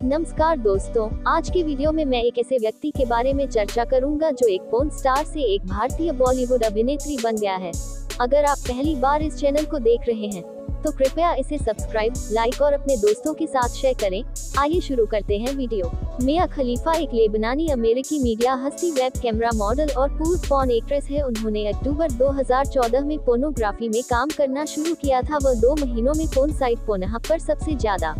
नमस्कार दोस्तों, आज की वीडियो में मैं एक ऐसे व्यक्ति के बारे में चर्चा करूँगा जो एक पोर्न स्टार से एक भारतीय बॉलीवुड अभिनेत्री बन गया है। अगर आप पहली बार इस चैनल को देख रहे हैं तो कृपया इसे सब्सक्राइब लाइक और अपने दोस्तों के साथ शेयर करें। आइए शुरू करते हैं वीडियो। मिया खलीफा एक लेबनानी अमेरिकी मीडिया हस्ती वेब कैमरा मॉडल और पूर्व पॉन एक्ट्रेस है। उन्होंने अक्टूबर 2014 में पोर्नोग्राफी में काम करना शुरू किया था। वह दो महीनों में फ़ोन साइट पोनह पर सबसे ज़्यादा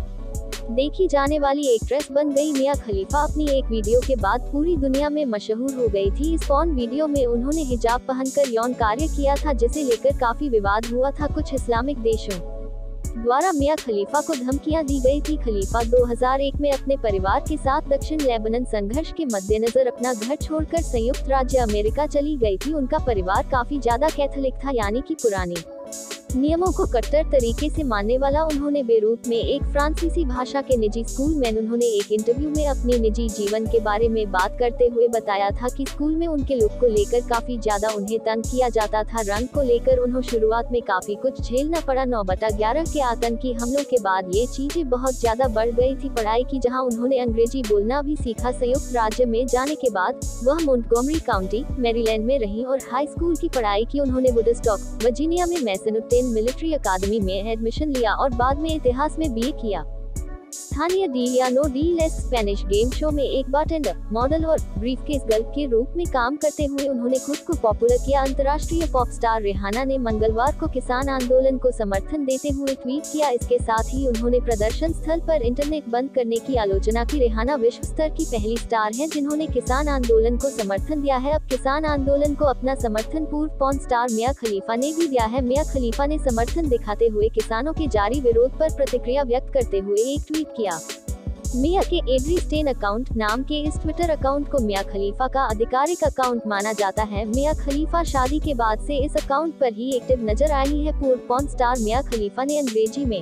देखी जाने वाली एक्ट्रेस बन गई। मिया खलीफा अपनी एक वीडियो के बाद पूरी दुनिया में मशहूर हो गई थी। इस फ़ोन वीडियो में उन्होंने हिजाब पहनकर यौन कार्य किया था, जिसे लेकर काफ़ी विवाद हुआ था कुछ इस्लामिक देशों द्वारा। मिया खलीफा को धमकियाँ दी गई थी। खलीफा 2001 में अपने परिवार के साथ दक्षिण लेबनन संघर्ष के मद्देनजर अपना घर छोड़कर संयुक्त राज्य अमेरिका चली गई थी। उनका परिवार काफ़ी ज़्यादा कैथोलिक था, यानी कि पुरानी नियमों को कट्टर तरीके से मानने वाला उन्होंने बेरूत में एक फ्रांसीसी भाषा के निजी स्कूल में उन्होंने एक इंटरव्यू में अपने निजी जीवन के बारे में बात करते हुए बताया था कि स्कूल में उनके लुक को लेकर काफ़ी ज़्यादा उन्हें तंग किया जाता था। रंग को लेकर उन्हें शुरुआत में काफ़ी कुछ झेलना पड़ा। नौ बटा ग्यारह के आतंकी हमलों के बाद ये चीज़ें बहुत ज़्यादा बढ़ गई थी पढ़ाई की, जहाँ उन्होंने अंग्रेज़ी बोलना भी सीखा। संयुक्त राज्य में जाने के बाद वह मोन्टगोमरी काउंटी, मेरीलैंड में रही और हाई स्कूल की पढ़ाई की उन्होंने वुडस्टॉक, वर्जीनिया में मैसनुटे इंडियन मिलिट्री अकादमी में एडमिशन लिया और बाद में इतिहास में बीए किया। स्थानीय डी या नो डी लेस स्पेनिश गेम शो में एक बारटेंडर मॉडल और ब्रीफकेस गर्ल के रूप में काम करते हुए उन्होंने खुद को पॉपुलर किया। अंतर्राष्ट्रीय पॉप स्टार रेहाना ने मंगलवार को किसान आंदोलन को समर्थन देते हुए ट्वीट किया। इसके साथ ही उन्होंने प्रदर्शन स्थल पर इंटरनेट बंद करने की आलोचना की। रेहाना विश्व स्तर की पहली स्टार है जिन्होंने किसान आंदोलन को समर्थन दिया है। अब किसान आंदोलन को अपना समर्थन पूर्व पॉन स्टार मिया खलीफा ने भी दिया है। मिया खलीफा ने समर्थन दिखाते हुए किसानों के जारी विरोध पर प्रतिक्रिया व्यक्त करते हुए एक ट्वीट किया मिया के एड्री स्टेन अकाउंट नाम के इस ट्विटर अकाउंट को मिया खलीफा का आधिकारिक अकाउंट माना जाता है। मिया खलीफा शादी के बाद से इस अकाउंट पर ही एक्टिव नज़र आई है। पूर्व पॉन स्टार मिया खलीफा ने अंग्रेज़ी में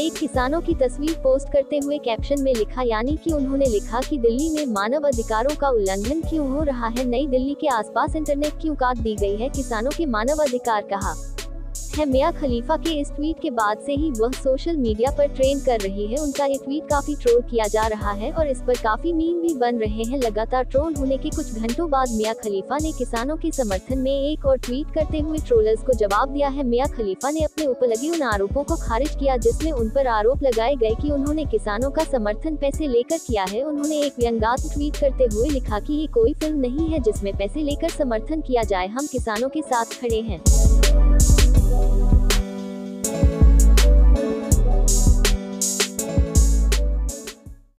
एक किसानों की तस्वीर पोस्ट करते हुए कैप्शन में लिखा, यानी कि उन्होंने लिखा कि दिल्ली में मानव अधिकारों का उल्लंघन क्यों हो रहा है? नई दिल्ली के आसपास इंटरनेट क्यों काट दी गई है। किसानों के मानव अधिकार कहा? है, मिया खलीफा के इस ट्वीट के बाद से ही वह सोशल मीडिया पर ट्रेंड कर रही है। उनका ये ट्वीट काफ़ी ट्रोल किया जा रहा है और इस पर काफ़ी मीम भी बन रहे हैं। लगातार ट्रोल होने के कुछ घंटों बाद मिया खलीफा ने किसानों के समर्थन में एक और ट्वीट करते हुए ट्रोलर्स को जवाब दिया है। मिया खलीफा ने अपने ऊपर लगे उन आरोपों को खारिज किया जिसमें उन पर आरोप लगाए गए कि उन्होंने किसानों का समर्थन पैसे लेकर किया है। उन्होंने एक व्यंगात्मक ट्वीट करते हुए लिखा कि ये कोई फ़िल्म नहीं है जिसमें पैसे लेकर समर्थन किया जाए। हम किसानों के साथ खड़े हैं। thank you